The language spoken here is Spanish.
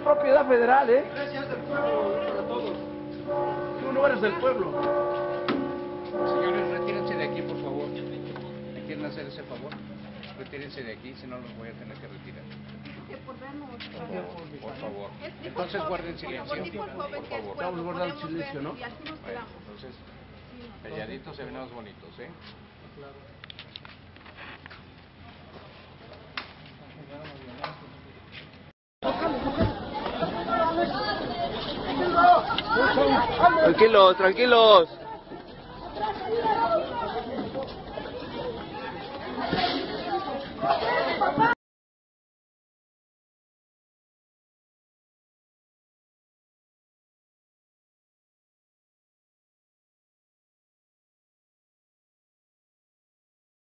propiedad federal, ¿eh? Gracias del pueblo para todos. Tú no eres del pueblo. Señores, retírense de aquí, por favor. ¿Me quieren hacer ese favor? Retírense de aquí, si no los voy a tener que retirar. Por favor. Es- Entonces guarden silencio. Por favor. pueblo Vamos a guardar silencio, ¿no? Y así nos Bueno, quedamos. entonces, calladitos y venimos bonitos, ¿eh? Tranquilos, tranquilos.